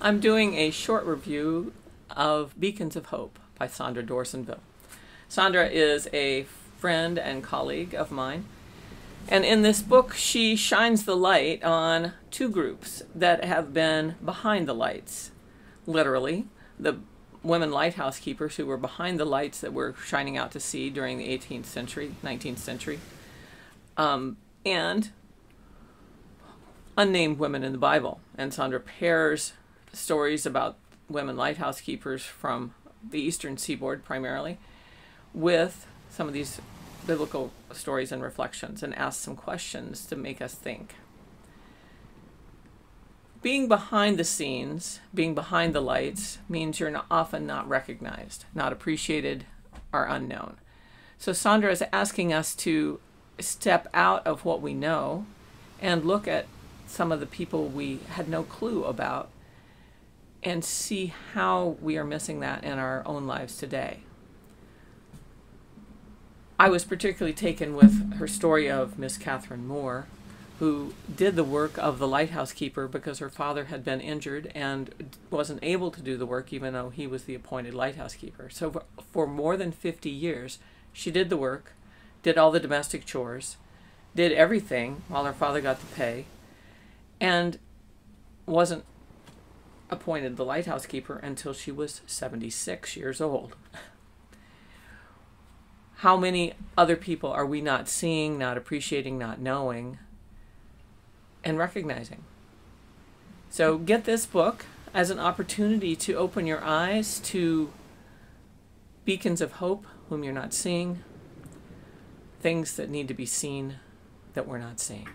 I'm doing a short review of Beacons of Hope by Sandra Dorsainvil. Sandra is a friend and colleague of mine. And in this book, she shines the light on two groups that have been behind the lights, literally. The women lighthouse keepers who were behind the lights that were shining out to sea during the 18th century, 19th century, um, and unnamed women in the Bible. And Sandra pairs stories about women lighthouse keepers from the eastern seaboard primarily with some of these biblical stories and reflections and ask some questions to make us think. Being behind the scenes, being behind the lights, means you're often not recognized, not appreciated, or unknown. So Sandra is asking us to step out of what we know and look at some of the people we had no clue about and see how we are missing that in our own lives today. I was particularly taken with her story of Miss Catherine Moore, who did the work of the lighthouse keeper because her father had been injured and wasn't able to do the work even though he was the appointed lighthouse keeper. So for more than 50 years, she did the work, did all the domestic chores, did everything while her father got the pay, and wasn't appointed the lighthouse keeper until she was 76 years old. How many other people are we not seeing, not appreciating, not knowing, and recognizing? So get this book as an opportunity to open your eyes to beacons of hope whom you're not seeing, things that need to be seen that we're not seeing.